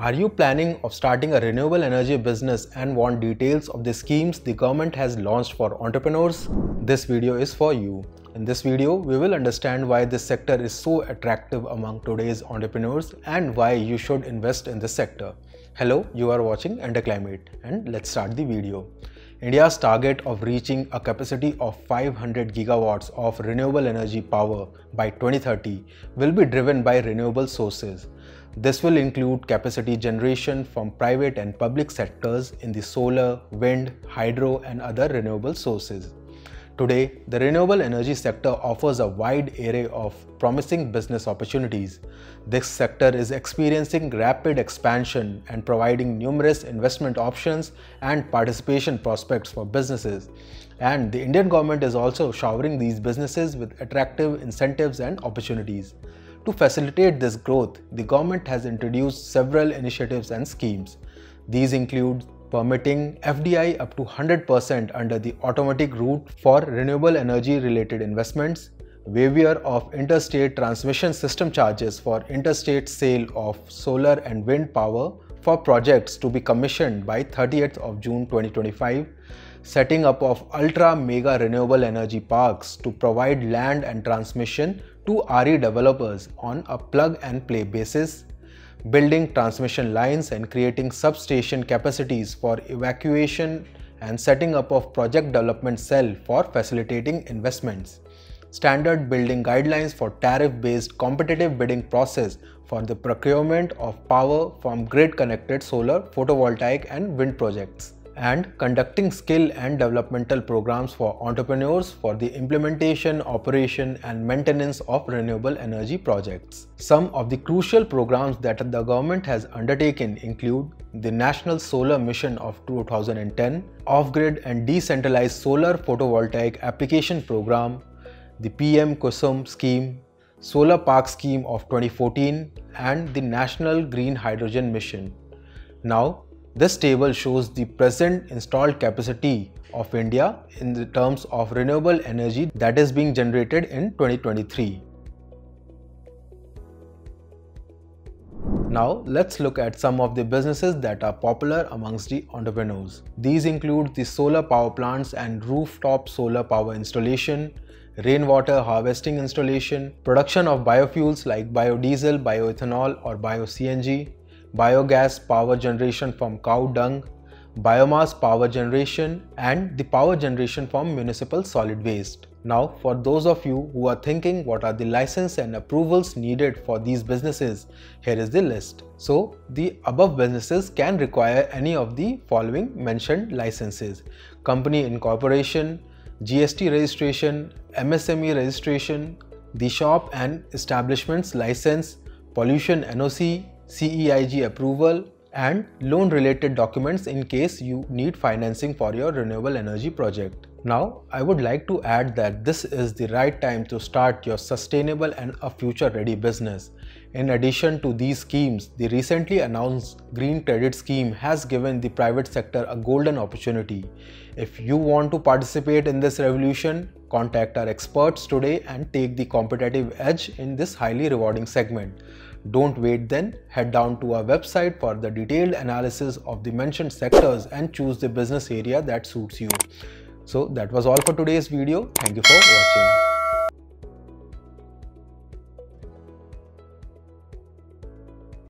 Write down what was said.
Are you planning of starting a renewable energy business and want details of the schemes the government has launched for entrepreneurs? This video is for you. In this video, we will understand why this sector is so attractive among today's entrepreneurs and why you should invest in this sector. Hello, you are watching Enterclimate and let's start the video. India's target of reaching a capacity of 500 gigawatts of renewable energy power by 2030 will be driven by renewable sources. This will include capacity generation from private and public sectors in the solar, wind, hydro and other renewable sources. Today, the renewable energy sector offers a wide array of promising business opportunities. This sector is experiencing rapid expansion and providing numerous investment options and participation prospects for businesses. And the Indian government is also showering these businesses with attractive incentives and opportunities. To facilitate this growth, the government has introduced several initiatives and schemes. These include permitting FDI up to 100% under the automatic route for renewable energy related investments, waiver of interstate transmission system charges for interstate sale of solar and wind power for projects to be commissioned by 30th of June 2025, setting up of ultra mega renewable energy parks to provide land and transmission to RE developers on a plug and play basis, building transmission lines and creating substation capacities for evacuation and setting up of project development cell for facilitating investments. Standard building guidelines for tariff-based competitive bidding process for the procurement of power from grid-connected solar, photovoltaic and wind projects and conducting skill and developmental programs for entrepreneurs for the implementation, operation and maintenance of renewable energy projects. Some of the crucial programs that the government has undertaken include the National Solar Mission of 2010, Off-Grid and Decentralized Solar Photovoltaic Application Program, the PM Kusum Scheme, Solar Park Scheme of 2014 and the National Green Hydrogen Mission. Now, this table shows the present installed capacity of India in the terms of renewable energy that is being generated in 2023. Now let's look at some of the businesses that are popular amongst the entrepreneurs. These include the solar power plants and rooftop solar power installation, rainwater harvesting installation, production of biofuels like biodiesel, bioethanol or bio-CNG, biogas power generation from cow dung, biomass power generation and the power generation from municipal solid waste. Now for those of you who are thinking what are the license and approvals needed for these businesses, here is the list. So the above businesses can require any of the following mentioned licenses. Company incorporation, GST registration, MSME registration, the shop and establishments license, pollution NOC, CEIG approval and loan related documents in case you need financing for your renewable energy project. Now, I would like to add that this is the right time to start your sustainable and a future ready business. In addition to these schemes, the recently announced Green Credit Scheme has given the private sector a golden opportunity. If you want to participate in this revolution, contact our experts today and take the competitive edge in this highly rewarding segment. Don't wait then, head down to our website for the detailed analysis of the mentioned sectors and choose the business area that suits you. So that was all for today's video. Thank you for watching.